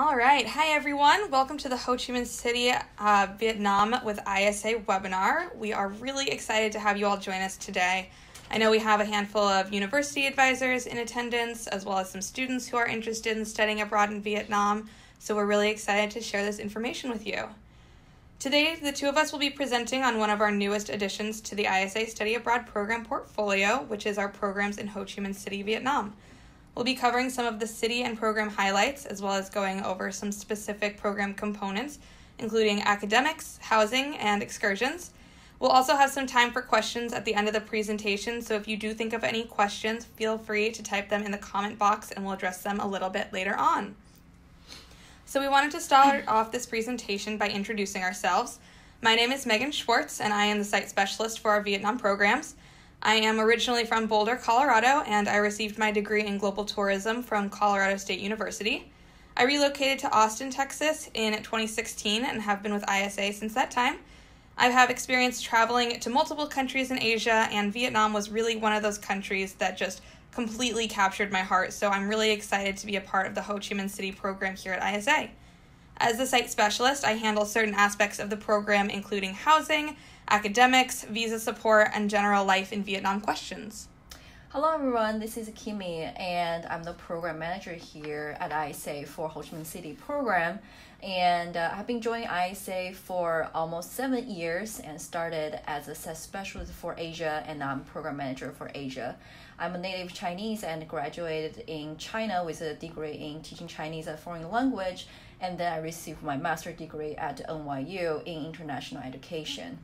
All right. Hi, everyone. Welcome to the Ho Chi Minh City, uh, Vietnam with ISA webinar. We are really excited to have you all join us today. I know we have a handful of university advisors in attendance, as well as some students who are interested in studying abroad in Vietnam. So we're really excited to share this information with you. Today, the two of us will be presenting on one of our newest additions to the ISA Study Abroad program portfolio, which is our programs in Ho Chi Minh City, Vietnam. We'll be covering some of the city and program highlights, as well as going over some specific program components, including academics, housing, and excursions. We'll also have some time for questions at the end of the presentation, so if you do think of any questions, feel free to type them in the comment box and we'll address them a little bit later on. So, we wanted to start off this presentation by introducing ourselves. My name is Megan Schwartz, and I am the site specialist for our Vietnam programs. I am originally from Boulder, Colorado, and I received my degree in global tourism from Colorado State University. I relocated to Austin, Texas in 2016 and have been with ISA since that time. I have experience traveling to multiple countries in Asia, and Vietnam was really one of those countries that just completely captured my heart, so I'm really excited to be a part of the Ho Chi Minh City program here at ISA. As the site specialist, I handle certain aspects of the program, including housing, academics, visa support, and general life in Vietnam questions. Hello everyone, this is Kimi and I'm the program manager here at ISA for Ho Chi Minh City program. And uh, I've been joining ISA for almost seven years and started as a set specialist for Asia and I'm program manager for Asia. I'm a native Chinese and graduated in China with a degree in teaching Chinese as a foreign language and then I received my master's degree at NYU in international education.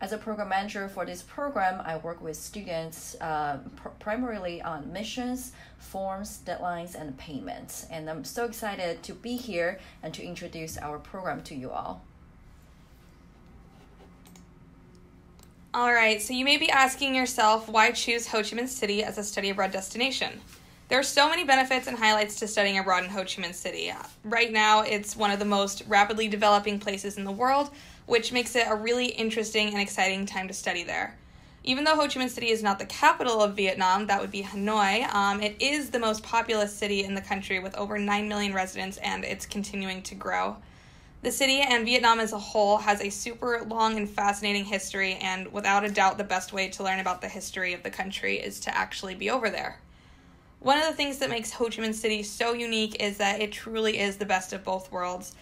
As a program manager for this program, I work with students uh, pr- primarily on missions, forms, deadlines, and payments. And I'm so excited to be here and to introduce our program to you all. All right, so you may be asking yourself why choose Ho Chi Minh City as a study abroad destination? There are so many benefits and highlights to studying abroad in Ho Chi Minh City. Right now, it's one of the most rapidly developing places in the world which makes it a really interesting and exciting time to study there. Even though Ho Chi Minh City is not the capital of Vietnam, that would be Hanoi, um, it is the most populous city in the country with over 9 million residents and it's continuing to grow. The city and Vietnam as a whole has a super long and fascinating history, and without a doubt, the best way to learn about the history of the country is to actually be over there. One of the things that makes Ho Chi Minh City so unique is that it truly is the best of both worlds.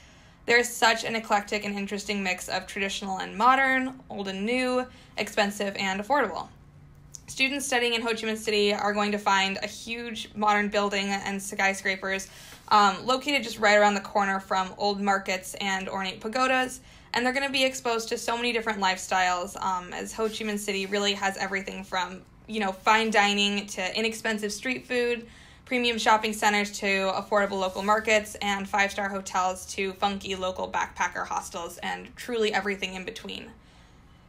There's such an eclectic and interesting mix of traditional and modern, old and new, expensive and affordable. Students studying in Ho Chi Minh City are going to find a huge modern building and skyscrapers um, located just right around the corner from old markets and ornate pagodas. And they're going to be exposed to so many different lifestyles um, as Ho Chi Minh City really has everything from, you know, fine dining to inexpensive street food premium shopping centers to affordable local markets, and five star hotels to funky local backpacker hostels, and truly everything in between.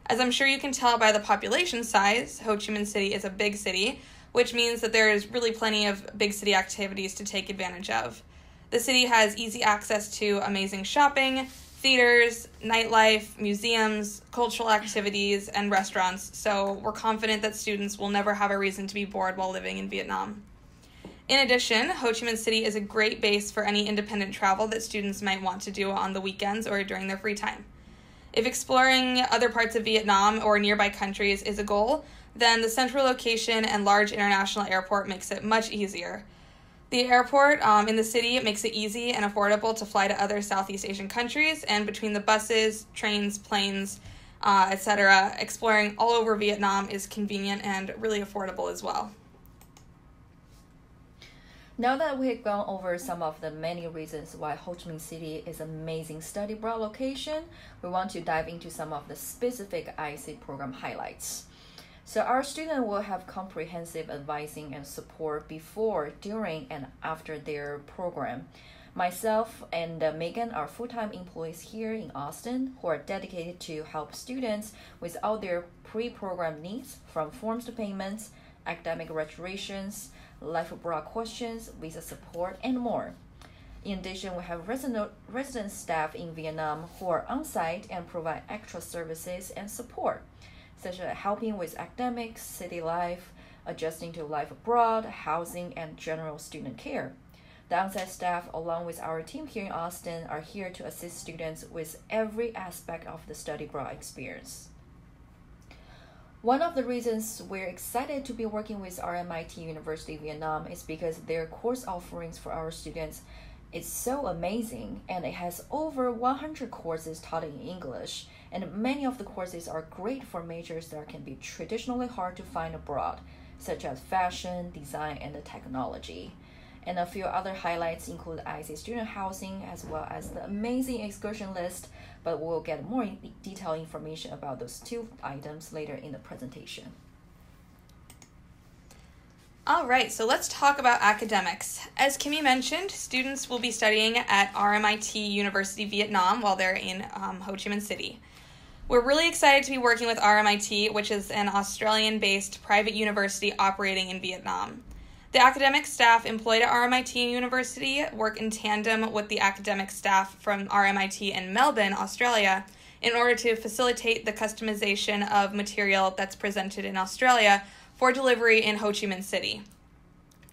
As I'm sure you can tell by the population size, Ho Chi Minh City is a big city, which means that there is really plenty of big city activities to take advantage of. The city has easy access to amazing shopping, theaters, nightlife, museums, cultural activities, and restaurants, so we're confident that students will never have a reason to be bored while living in Vietnam. In addition, Ho Chi Minh City is a great base for any independent travel that students might want to do on the weekends or during their free time. If exploring other parts of Vietnam or nearby countries is a goal, then the central location and large international airport makes it much easier. The airport um, in the city makes it easy and affordable to fly to other Southeast Asian countries, and between the buses, trains, planes, uh, etc., exploring all over Vietnam is convenient and really affordable as well. Now that we have gone over some of the many reasons why Ho Chi Minh City is an amazing study abroad location, we want to dive into some of the specific ISA program highlights. So our student will have comprehensive advising and support before, during, and after their program. Myself and uh, Megan are full-time employees here in Austin who are dedicated to help students with all their pre-program needs from forms to payments, academic registrations, life abroad questions, visa support, and more. In addition, we have resident, resident staff in Vietnam who are on site and provide extra services and support, such as helping with academics, city life, adjusting to life abroad, housing, and general student care. The on-site staff, along with our team here in Austin, are here to assist students with every aspect of the study abroad experience. One of the reasons we're excited to be working with RMIT University Vietnam is because their course offerings for our students is so amazing and it has over 100 courses taught in English and many of the courses are great for majors that can be traditionally hard to find abroad such as fashion, design, and technology. And a few other highlights include ISA student housing as well as the amazing excursion list, but we'll get more detailed information about those two items later in the presentation. All right, so let's talk about academics. As Kimi mentioned, students will be studying at RMIT University Vietnam while they're in um, Ho Chi Minh City. We're really excited to be working with RMIT, which is an Australian based private university operating in Vietnam. The academic staff employed at RMIT University work in tandem with the academic staff from RMIT in Melbourne, Australia, in order to facilitate the customization of material that's presented in Australia for delivery in Ho Chi Minh City.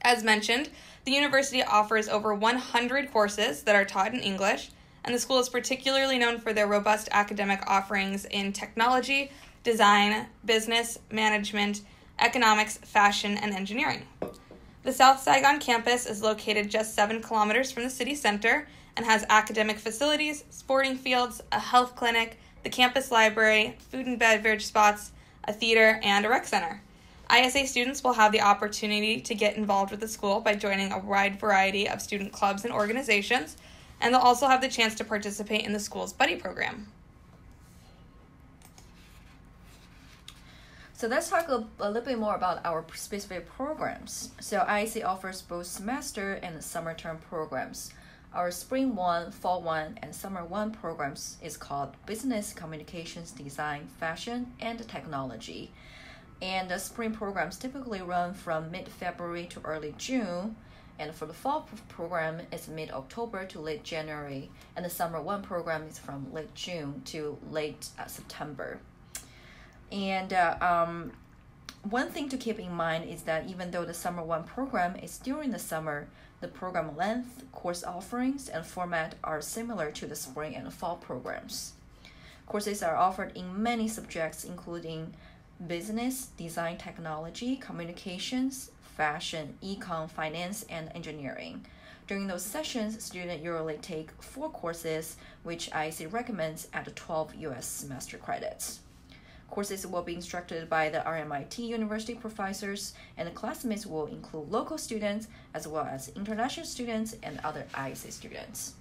As mentioned, the university offers over 100 courses that are taught in English, and the school is particularly known for their robust academic offerings in technology, design, business, management, economics, fashion, and engineering. The South Saigon campus is located just 7 kilometers from the city center and has academic facilities, sporting fields, a health clinic, the campus library, food and beverage spots, a theater, and a rec center. ISA students will have the opportunity to get involved with the school by joining a wide variety of student clubs and organizations and they'll also have the chance to participate in the school's buddy program. So let's talk a, a, little bit more about our specific programs. So ISA offers both semester and summer term programs. Our spring one, fall one, and summer one programs is called Business Communications Design, Fashion, and Technology. And the spring programs typically run from mid February to early June, and for the fall program, it's mid October to late January, and the summer one program is from late June to late uh, September. And uh, um, one thing to keep in mind is that even though the summer one program is during the summer, the program length, course offerings, and format are similar to the spring and fall programs. Courses are offered in many subjects, including business, design technology, communications, fashion, econ, finance, and engineering. During those sessions, students usually take four courses, which ISA recommends at 12 US semester credits. Courses will be instructed by the RMIT University professors, and the classmates will include local students as well as international students and other ISA students.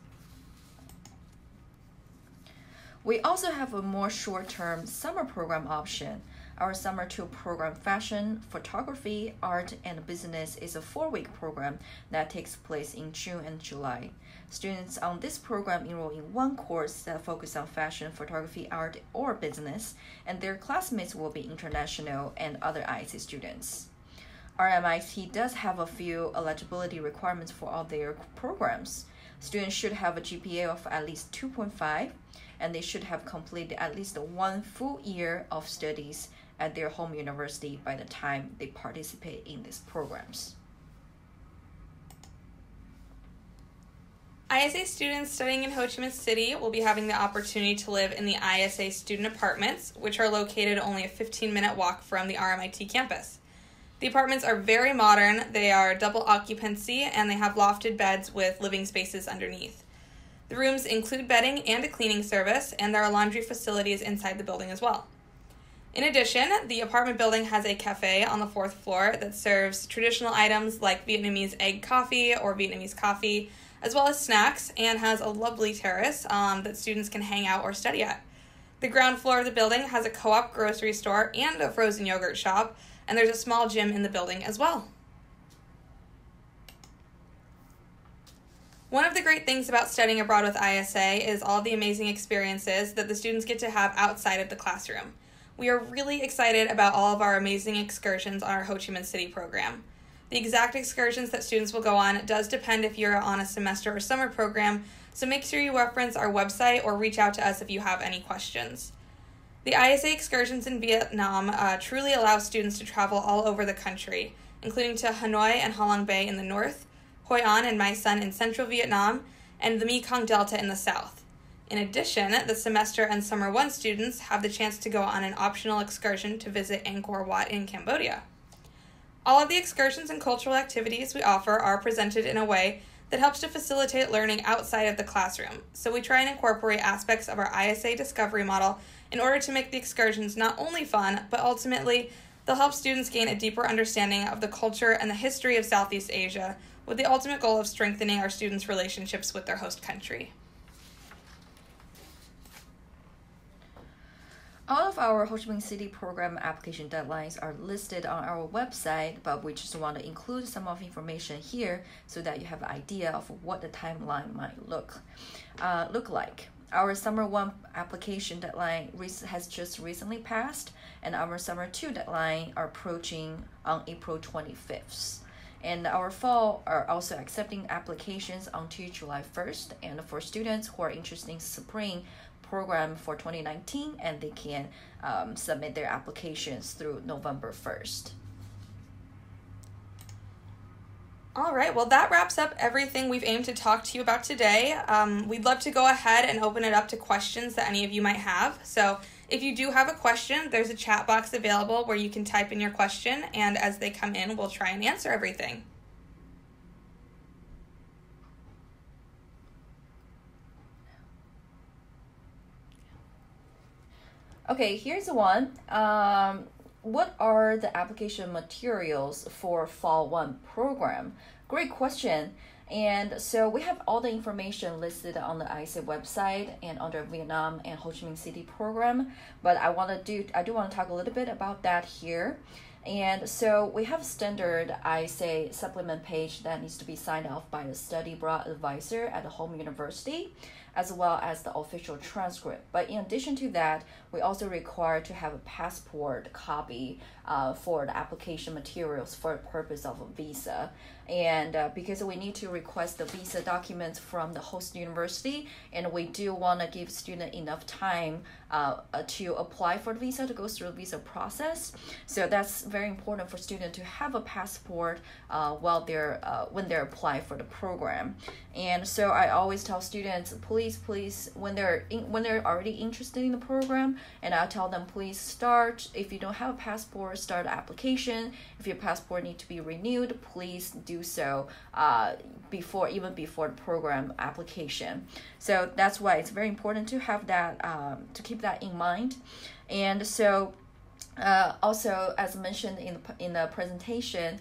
We also have a more short term summer program option our summer two program, Fashion, Photography, Art, and Business, is a four week program that takes place in June and July. Students on this program enroll in one course that focuses on fashion, photography, art, or business, and their classmates will be international and other ISA students. RMIT does have a few eligibility requirements for all their programs. Students should have a GPA of at least 2.5, and they should have completed at least one full year of studies at their home university by the time they participate in these programs. ISA students studying in Ho Chi Minh City will be having the opportunity to live in the ISA student apartments, which are located only a 15 minute walk from the RMIT campus. The apartments are very modern, they are double occupancy, and they have lofted beds with living spaces underneath. The rooms include bedding and a cleaning service, and there are laundry facilities inside the building as well. In addition, the apartment building has a cafe on the fourth floor that serves traditional items like Vietnamese egg coffee or Vietnamese coffee, as well as snacks, and has a lovely terrace um, that students can hang out or study at. The ground floor of the building has a co op grocery store and a frozen yogurt shop, and there's a small gym in the building as well. One of the great things about studying abroad with ISA is all the amazing experiences that the students get to have outside of the classroom. We are really excited about all of our amazing excursions on our Ho Chi Minh City program. The exact excursions that students will go on does depend if you're on a semester or summer program, so make sure you reference our website or reach out to us if you have any questions. The ISA excursions in Vietnam uh, truly allow students to travel all over the country, including to Hanoi and Ha Long Bay in the north, Hoi An and My Son in central Vietnam, and the Mekong Delta in the south. In addition, the semester and summer one students have the chance to go on an optional excursion to visit Angkor Wat in Cambodia. All of the excursions and cultural activities we offer are presented in a way that helps to facilitate learning outside of the classroom. So we try and incorporate aspects of our ISA discovery model in order to make the excursions not only fun, but ultimately they'll help students gain a deeper understanding of the culture and the history of Southeast Asia, with the ultimate goal of strengthening our students' relationships with their host country. All of our Ho Chi Minh City program application deadlines are listed on our website, but we just want to include some of information here so that you have an idea of what the timeline might look uh, look like. Our summer one application deadline has just recently passed, and our summer two deadline are approaching on April 25th. And our fall are also accepting applications until July 1st. And for students who are interested in spring program for 2019 and they can um, submit their applications through November 1st. All right, well, that wraps up everything we've aimed to talk to you about today. Um, we'd love to go ahead and open it up to questions that any of you might have. So, if you do have a question, there's a chat box available where you can type in your question, and as they come in, we'll try and answer everything. Okay, here's one. Um, what are the application materials for Fall 1 program? Great question. And so we have all the information listed on the ISA website and under Vietnam and Ho Chi Minh City program. But I want to do I do want to talk a little bit about that here. And so we have a standard ISA supplement page that needs to be signed off by a study abroad advisor at the home university as well as the official transcript. But in addition to that, we also require to have a passport copy uh, for the application materials for the purpose of a visa. And uh, because we need to request the visa documents from the host university, and we do want to give student enough time uh, uh, to apply for the visa to go through the visa process. So that's very important for students to have a passport uh, while they're uh, when they're applying for the program. And so I always tell students, please, please, when they're in, when they're already interested in the program, and I tell them, please start. If you don't have a passport, start application. If your passport need to be renewed, please do so uh, before even before the program application. So that's why it's very important to have that um, to keep that in mind. And so uh, also as mentioned in the, in the presentation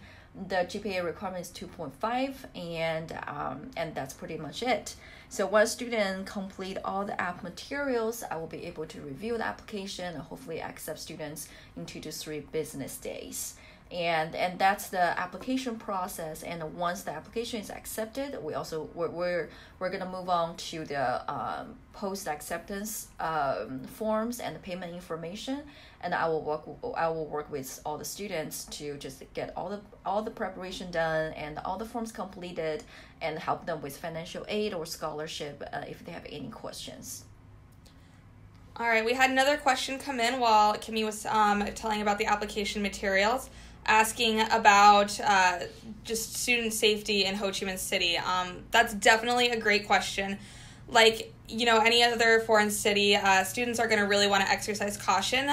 the GPA requirement is 2.5 and um, and that's pretty much it. So once student complete all the app materials, I will be able to review the application and hopefully accept students in two to three business days and and that's the application process. And once the application is accepted we also we're we're, we're going to move on to the um, post acceptance um, forms and the payment information. And i will work i will work with all the students to just get all the all the preparation done and all the forms completed and help them with financial aid or scholarship uh, if they have any questions. All right, we had another question come in while Kimi was um, telling about the application materials asking about uh, just student safety in Ho Chi Minh City. Um, that's definitely a great question. Like, you know, any other foreign city, uh, students are going to really want to exercise caution.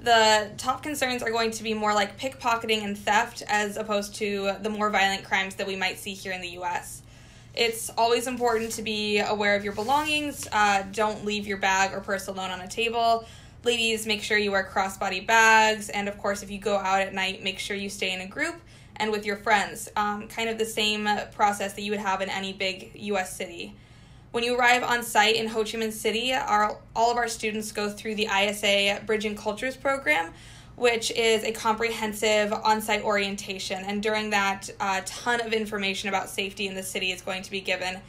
The top concerns are going to be more like pickpocketing and theft as opposed to the more violent crimes that we might see here in the US. It's always important to be aware of your belongings. Uh, don't leave your bag or purse alone on a table ladies, make sure you wear crossbody bags. And of course, if you go out at night, make sure you stay in a group and with your friends. Um, kind of the same process that you would have in any big US city. When you arrive on site in Ho Chi Minh City, our, all of our students go through the ISA Bridging Cultures program, which is a comprehensive on site orientation. And during that, a ton of information about safety in the city is going to be given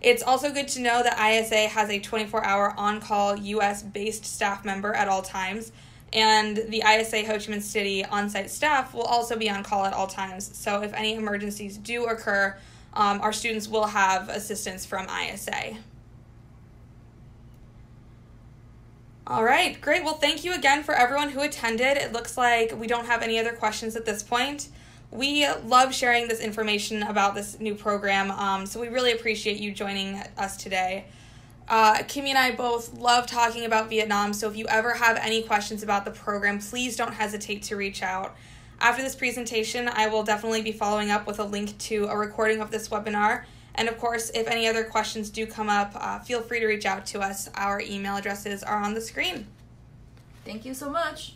it's also good to know that ISA has a 24 hour on call US based staff member at all times, and the ISA Ho Chi Minh City on site staff will also be on call at all times. So if any emergencies do occur, um, our students will have assistance from ISA. All right, great. Well, thank you again for everyone who attended. It looks like we don't have any other questions at this point. We love sharing this information about this new program, um, so we really appreciate you joining us today. Uh, Kimi and I both love talking about Vietnam, so if you ever have any questions about the program, please don't hesitate to reach out. After this presentation, I will definitely be following up with a link to a recording of this webinar. And of course, if any other questions do come up, uh, feel free to reach out to us. Our email addresses are on the screen. Thank you so much.